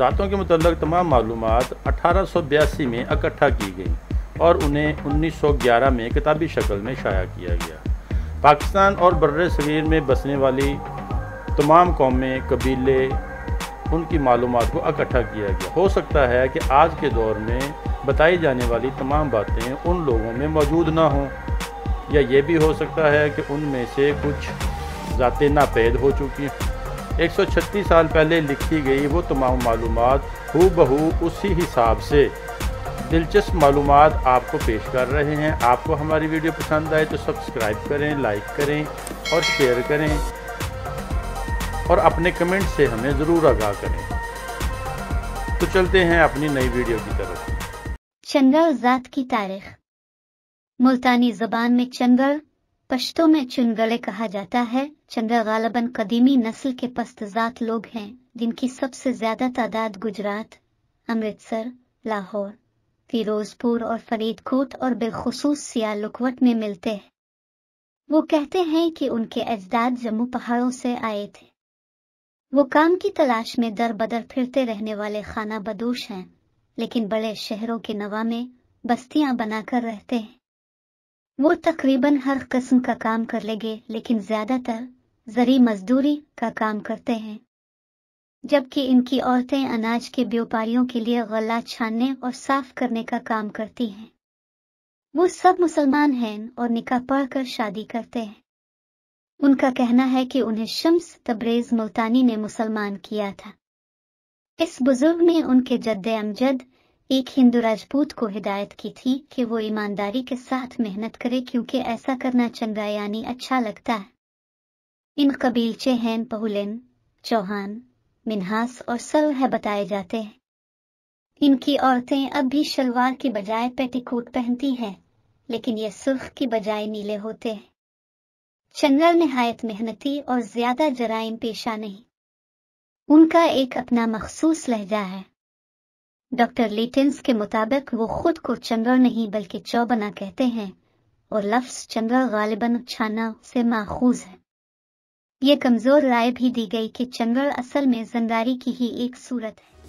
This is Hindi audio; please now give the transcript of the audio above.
ज़ातों के मतलब तमाम मालूम अठारह सौ बयासी में इकट्ठा की गई और उन्हें 1911 में किताबी शक्ल में शाया किया गया। पाकिस्तान और बर्र सग़ीर में बसने वाली तमाम कौमें, कबीले, उनकी मालूम को इकट्ठा किया गया। हो सकता है कि आज के दौर में बताई जाने वाली तमाम बातें उन लोगों में मौजूद ना हों, या ये भी हो सकता है कि उनमें से कुछ ज़ातें नापैद हो चुकी हैं। 136 साल पहले लिखी गई वो तमाम मालूम हु बहू उसी हिसाब से। दिलचस्प मालूम आपको पेश कर रहे हैं। आपको हमारी वीडियो पसंद आए तो सब्सक्राइब करें, लाइक करें और शेयर करें और अपने कमेंट से हमें ज़रूर आगाह करें। तो चलते हैं अपनी नई वीडियो की तरफ़। चंगल ज़ात की तारीख। मुल्तानी ज़बान में चंगल पश्तो में चुनगले कहा जाता है चंगल गालबन कदीमी नस्ल के पस्त ज़ात लोग हैं, जिनकी सबसे ज़्यादा तादाद गुजरात, अमृतसर, लाहौर, फिरोजपुर और फरीदकोट और बिलखसूस सियालुकवट में मिलते हैं। वो कहते हैं कि उनके अजदाद जम्मू पहाड़ों से आए थे। वो काम की तलाश में दर बदर फिरते रहने वाले खाना बदोश हैं, लेकिन बड़े शहरों के नवा में बस्तियाँ बनाकर रहते हैं। वो तकरीबन हर किस्म का काम कर लेंगे, लेकिन ज़्यादातर जरी मजदूरी का काम करते हैं। जबकि इनकी औरतें अनाज के व्यापारियों के लिए गला छानने और साफ़ करने का काम करती हैं। वो सब मुसलमान हैं और निकाह पढ़कर शादी करते हैं। उनका कहना है कि उन्हें शम्स तब्रेज मुल्तानी ने मुसलमान किया था। इस बुज़ुर्ग ने उनके जद्द अमजद एक हिंदू राजपूत को हिदायत की थी कि वो ईमानदारी के साथ मेहनत करे क्योंकि ऐसा करना चंगा यानी अच्छा लगता है। इन कबीलचे हैं पहुलिन चौहान, मिनहास और सलह बताए जाते हैं। इनकी औरतें अब भी शलवार की बजाय पेटीकोट पहनती हैं, लेकिन ये सुर्ख की बजाय नीले होते हैं। चंगल नहायत मेहनती और ज़्यादा जराइम पेशा नहीं। उनका एक अपना मखसूस लहजा है। डॉक्टर लिटेंस के मुताबिक वो खुद को चंद्रा नहीं, बल्कि चौबना कहते हैं, और लफ्स चंद्रा गालिबन छाना से माखूज है। ये कमज़ोर राय भी दी गई कि चंद्रा असल में जंदारी की ही एक सूरत है।